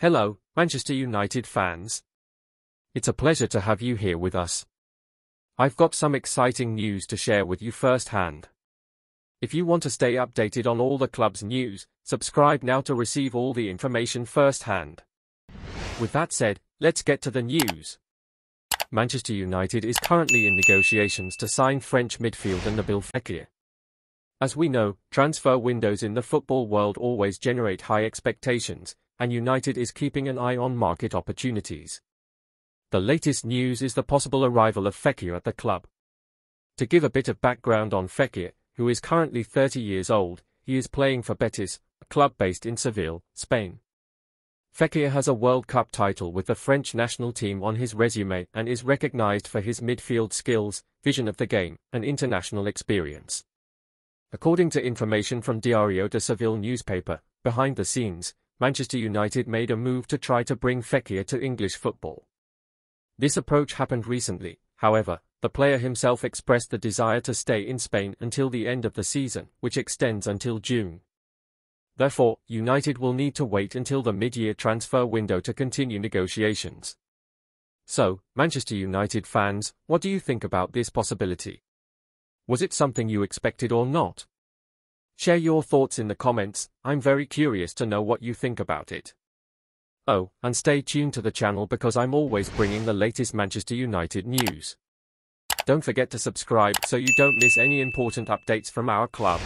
Hello, Manchester United fans. It's a pleasure to have you here with us. I've got some exciting news to share with you firsthand. If you want to stay updated on all the club's news, subscribe now to receive all the information firsthand. With that said, let's get to the news. Manchester United is currently in negotiations to sign French midfielder Nabil Fekir. As we know, transfer windows in the football world always generate high expectations, and United is keeping an eye on market opportunities. The latest news is the possible arrival of Fekir at the club. To give a bit of background on Fekir, who is currently 30 years old, he is playing for Betis, a club based in Seville, Spain. Fekir has a World Cup title with the French national team on his resume and is recognized for his midfield skills, vision of the game, and international experience. According to information from Diario de Seville newspaper, behind the scenes, Manchester United made a move to try to bring Fekir to English football. This approach happened recently, however, the player himself expressed the desire to stay in Spain until the end of the season, which extends until June. Therefore, United will need to wait until the mid-year transfer window to continue negotiations. So, Manchester United fans, what do you think about this possibility? Was it something you expected or not? Share your thoughts in the comments, I'm very curious to know what you think about it. Oh, and stay tuned to the channel because I'm always bringing the latest Manchester United news. Don't forget to subscribe so you don't miss any important updates from our club.